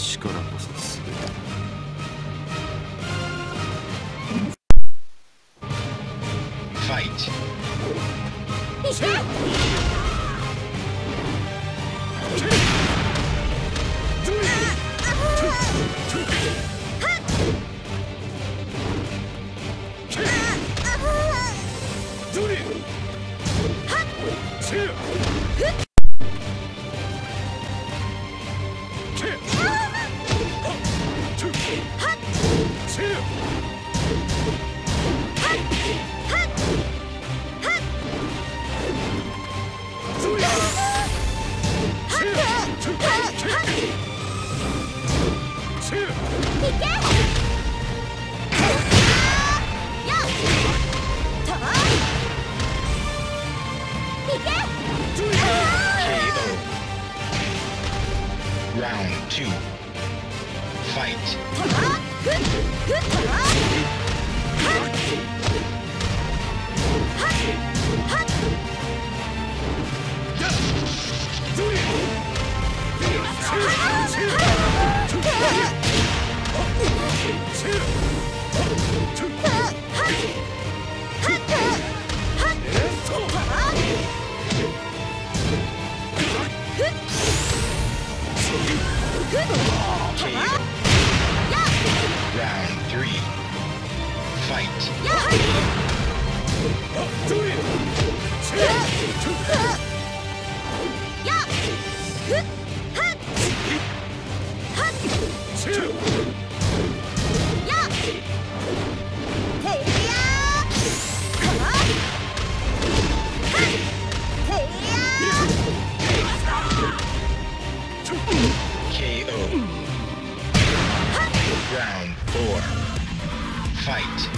力こそ全て去。fight.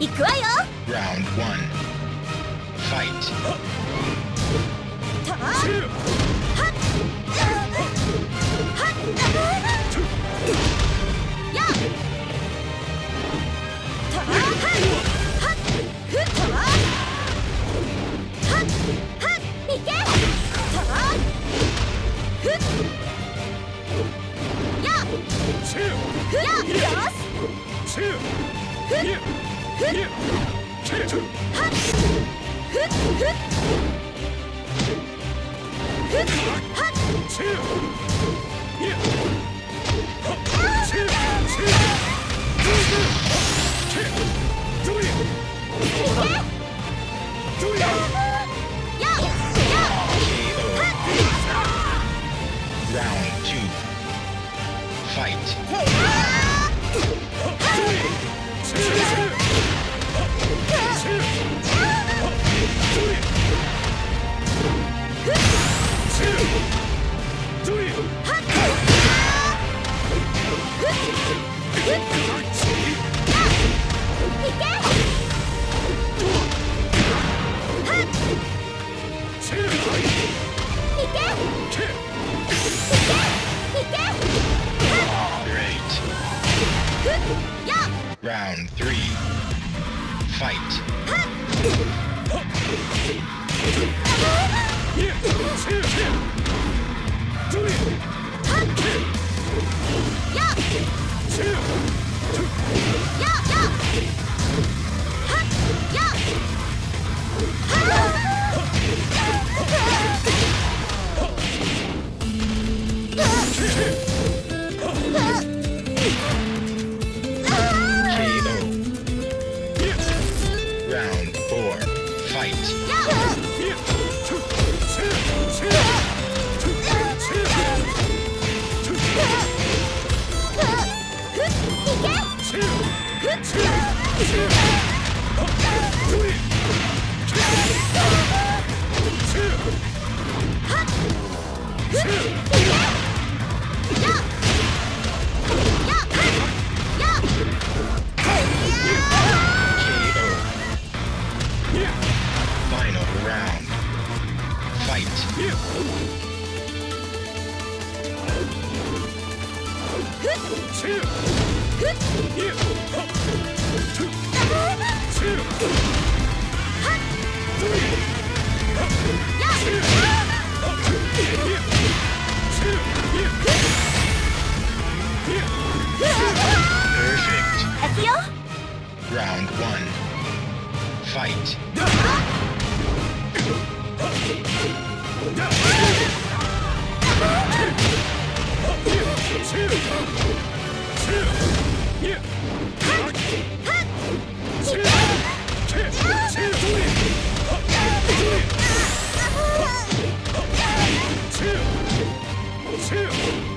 行くわよ Round 1 Fight た two. Perfect. Akio? Round one. Fight. Two!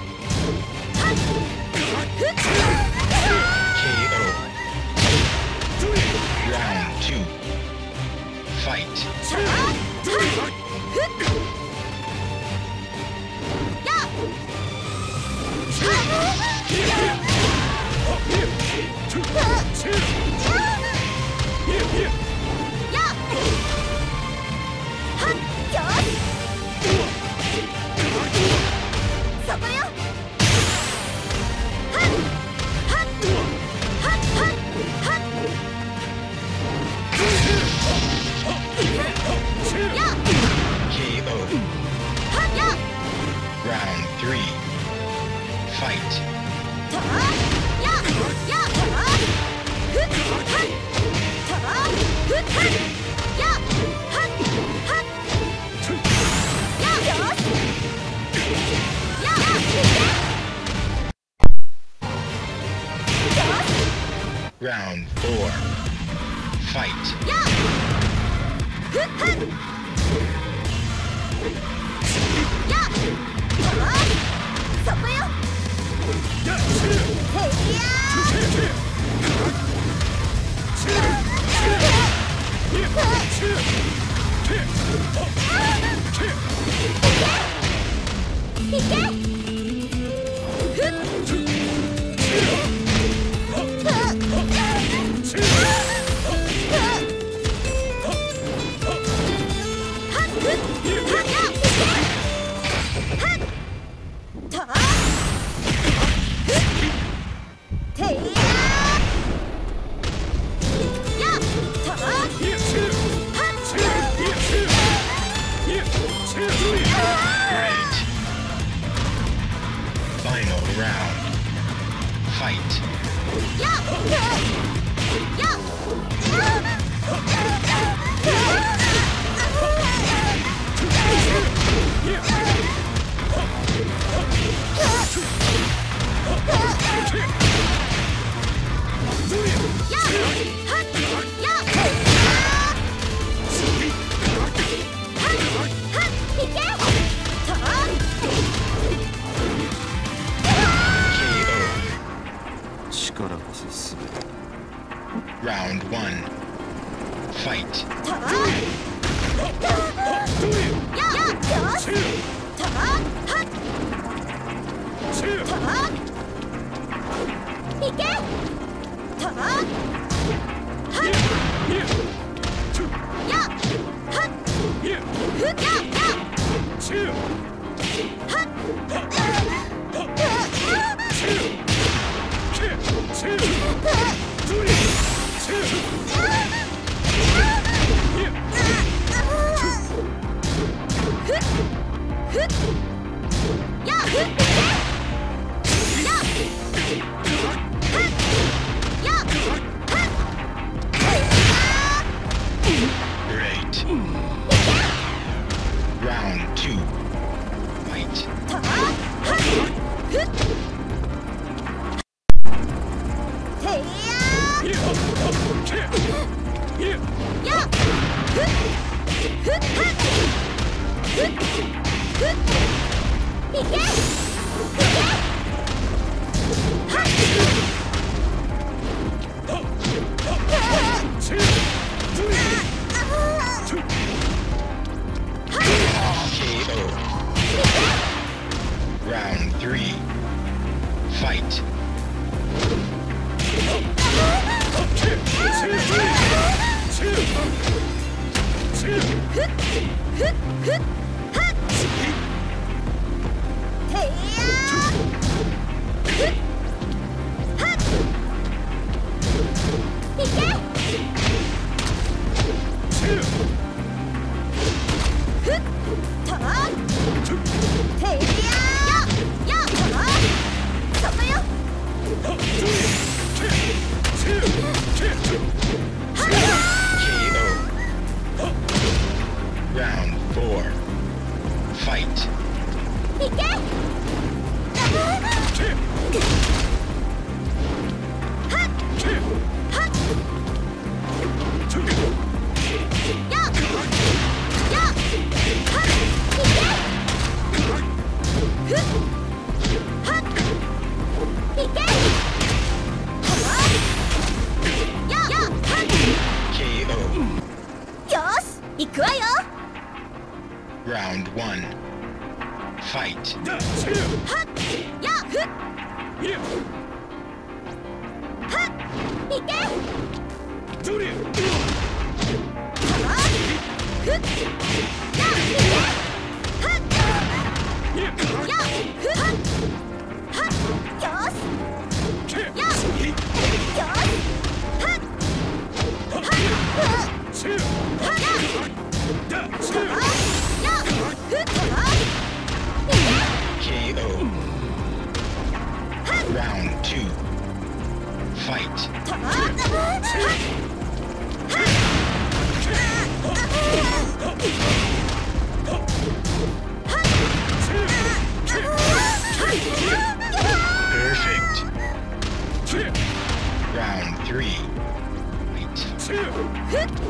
Fight.